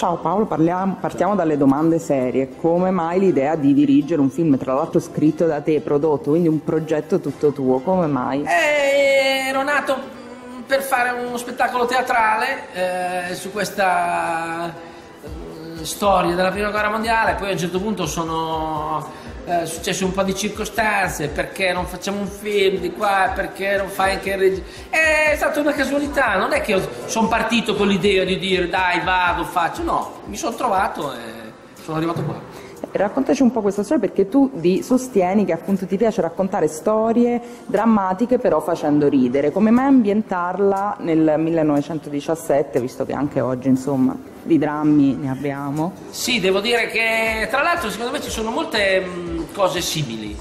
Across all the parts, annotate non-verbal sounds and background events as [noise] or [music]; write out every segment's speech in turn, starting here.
Ciao Paolo, parliamo, partiamo dalle domande serie. Come mai l'idea di dirigere un film, tra l'altro scritto da te, prodotto, quindi un progetto tutto tuo? Come mai? Eh, ero nato per fare uno spettacolo teatrale eh, su questa eh, storia della prima guerra mondiale, poi a un certo punto sono eh, successe un po' di circostanze, perché non facciamo un film di qua, perché non fai anche il regista. È stata una casualità, non è che sono partito con l'idea di dire dai vado, faccio, no, mi sono trovato e sono arrivato qua. Raccontaci un po' questa storia perché tu di, sostieni che appunto ti piace raccontare storie drammatiche però facendo ridere. Come mai ambientarla nel 1917, visto che anche oggi insomma di drammi ne abbiamo? Sì, devo dire che tra l'altro secondo me ci sono molte mh, cose simili,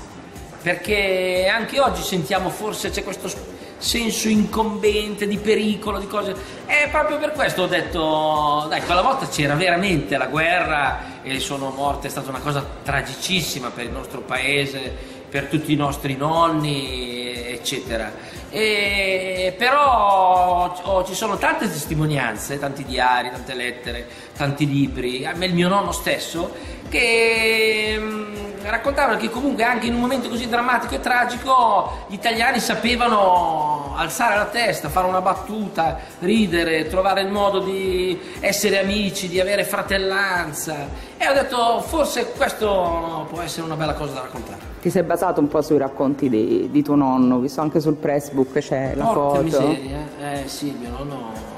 perché anche oggi sentiamo forse c'è questo senso incombente di pericolo, di cose. E proprio per questo ho detto, dai, quella volta c'era veramente la guerra e sono morte, è stata una cosa tragicissima per il nostro paese, per tutti i nostri nonni, eccetera. E, però oh, ci sono tante testimonianze, tanti diari, tante lettere, tanti libri, a me il mio nonno stesso, che mm, raccontavano che comunque anche in un momento così drammatico e tragico gli italiani sapevano alzare la testa, fare una battuta, ridere, trovare il modo di essere amici, di avere fratellanza. E ho detto forse questo può essere una bella cosa da raccontare. Ti sei basato un po' sui racconti di, di tuo nonno, visto anche sul Facebook c'è la Porca foto. miseria, eh sì, mio nonno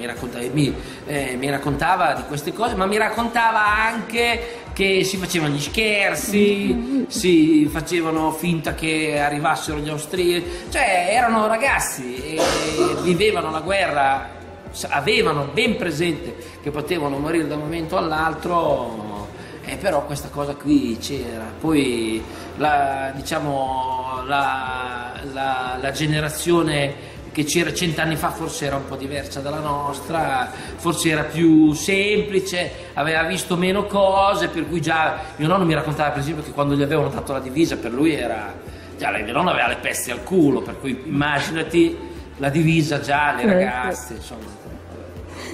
mi raccontava, mi, eh, mi raccontava, di queste cose, ma mi raccontava anche che si facevano gli scherzi, si facevano finta che arrivassero gli austriaci, cioè erano ragazzi e vivevano la guerra, avevano ben presente che potevano morire da un momento all'altro eh, però questa cosa qui c'era. Poi la, diciamo, la, la, la generazione che c'era cent'anni fa forse era un po' diversa dalla nostra, forse era più semplice, aveva visto meno cose, per cui già mio nonno mi raccontava per esempio che quando gli avevano dato la divisa per lui era, già mio nonno aveva le pesti al culo, per cui immaginati la divisa già, le ragazze, insomma.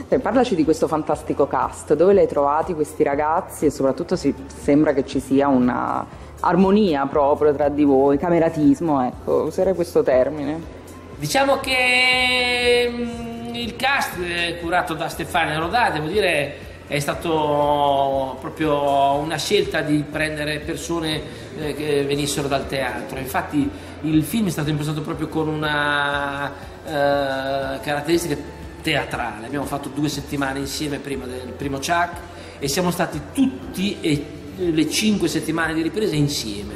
Eh, parlaci di questo fantastico cast, dove li hai trovati questi ragazzi e soprattutto si, sembra che ci sia una armonia proprio tra di voi, cameratismo, ecco, userei questo termine. Diciamo che mh, il cast curato da Stefano Rodà, devo dire è stato proprio una scelta di prendere persone eh, che venissero dal teatro. Infatti il film è stato impostato proprio con una eh, caratteristica teatrale. Abbiamo fatto due settimane insieme prima del primo Chuck e siamo stati tutti e le cinque settimane di ripresa insieme.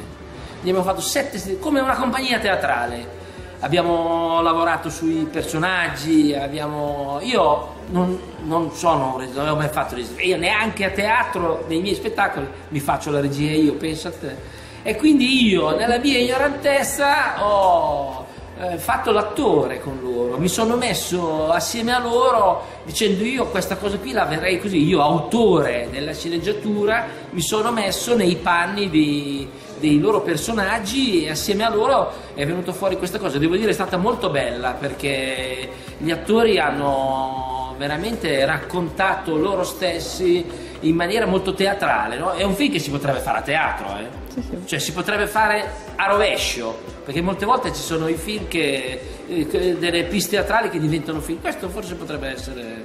Abbiamo fatto sette come una compagnia teatrale. Abbiamo lavorato sui personaggi, abbiamo... io non, non sono non avevo mai fatto regia, io neanche a teatro nei miei spettacoli mi faccio la regia io, pensa a te. E quindi io nella mia ignorantezza ho eh, fatto l'attore con loro, mi sono messo assieme a loro dicendo io questa cosa qui la verrei così, io autore della sceneggiatura mi sono messo nei panni di, dei loro personaggi e assieme a loro è venuto fuori questa cosa, devo dire è stata molto bella perché gli attori hanno veramente raccontato loro stessi in maniera molto teatrale, no? è un film che si potrebbe fare a teatro, eh? sì, sì. cioè si potrebbe fare a rovescio perché molte volte ci sono i film che, eh, delle piste teatrali che diventano film, questo forse potrebbe essere...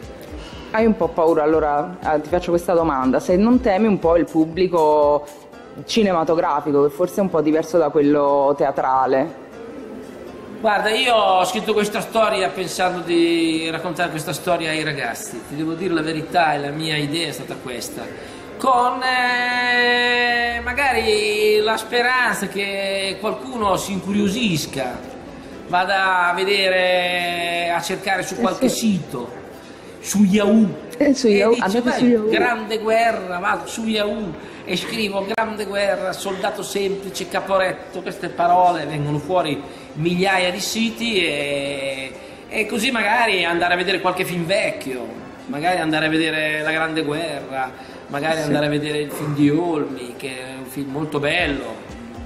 Hai un po' paura, allora eh, ti faccio questa domanda, se non temi un po' il pubblico cinematografico, che forse è un po' diverso da quello teatrale? Guarda, io ho scritto questa storia pensando di raccontare questa storia ai ragazzi, ti devo dire la verità e la mia idea è stata questa con eh, magari la speranza che qualcuno si incuriosisca, vada a vedere, a cercare su qualche sito, su Yahoo, eh, su Yahoo. e dice, su Yahoo. grande guerra, vado su Yahoo e scrivo grande guerra, soldato semplice, caporetto, queste parole vengono fuori migliaia di siti e, e così magari andare a vedere qualche film vecchio, magari andare a vedere la grande guerra magari sì. andare a vedere il film di Olmi, che è un film molto bello,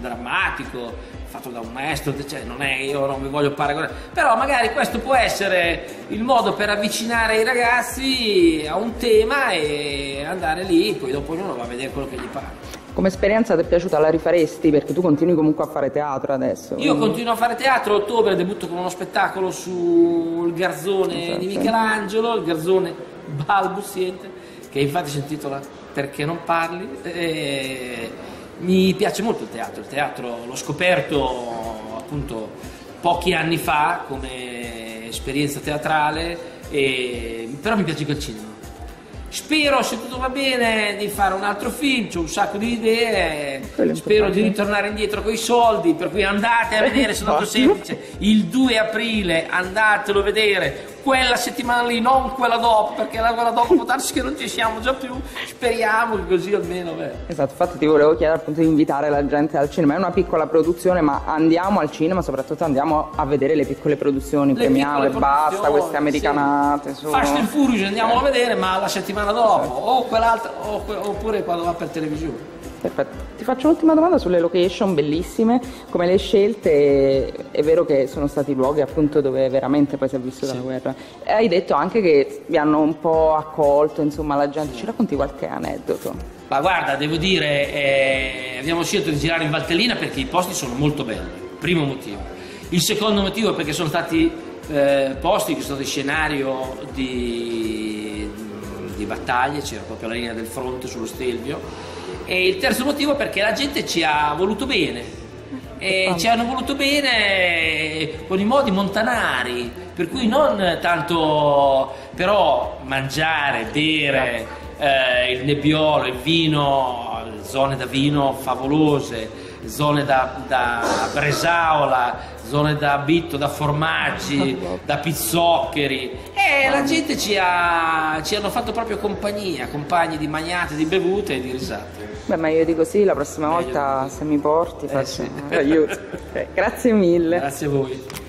drammatico, fatto da un maestro, cioè non è io non mi voglio paragonare, però magari questo può essere il modo per avvicinare i ragazzi a un tema e andare lì, poi dopo ognuno va a vedere quello che gli pare. Come esperienza ti è piaciuta? La rifaresti? Perché tu continui comunque a fare teatro adesso. Io continuo a fare teatro, a ottobre debutto con uno spettacolo sul Garzone Esatto. di Michelangelo, il Garzone balbuziente, che infatti si intitola Perché non parli? E mi piace molto il teatro, il teatro l'ho scoperto appunto pochi anni fa come esperienza teatrale, e- però mi piace anche il cinema. Spero, se tutto va bene, di fare un altro film, ho un sacco di idee, Quello è spero di ritornare indietro con i soldi, per cui andate a vedere, sono molto Ottimo. semplice, il 2 aprile andatelo a vedere, quella settimana lì, non quella dopo, perché la quella dopo può darsi che non ci siamo già più, speriamo che così almeno... Beh. Esatto, infatti ti volevo chiedere appunto di invitare la gente al cinema. È una piccola produzione, ma andiamo al cinema, soprattutto andiamo a vedere le piccole produzioni, Le premiamo e basta queste americanate. sì. su- Fast and Furious andiamolo a vedere, ma la settimana dopo, o quell'altra, o que- oppure quando va per televisione. Perfetto. Ti faccio un'ultima domanda sulle location bellissime, come le scelte, è vero che sono stati luoghi appunto dove veramente poi si è vissuta la guerra. Hai detto anche che vi hanno un po' accolto, insomma, la gente. Ci racconti qualche aneddoto? Ma guarda, devo dire, eh, abbiamo scelto di girare in Valtellina perché i posti sono molto belli, primo motivo. Il secondo motivo è perché sono stati eh, posti che sono dei scenario di battaglie, c'era proprio la linea del fronte sullo Stelvio. E il terzo motivo perché la gente ci ha voluto bene. E ci hanno voluto bene con i modi montanari, per cui non tanto però mangiare, bere, eh, il nebbiolo, il vino, zone da vino favolose, zone da, da bresaola, zone da bitto, da formaggi, da pizzoccheri. E la gente ci, ha, ci hanno fatto proprio compagnia, compagni di magnate, di bevute e di risate. Beh, ma io dico sì, la prossima volta se mi porti faccio sì. aiuto. [laughs] Ok, Grazie mille. Grazie a voi.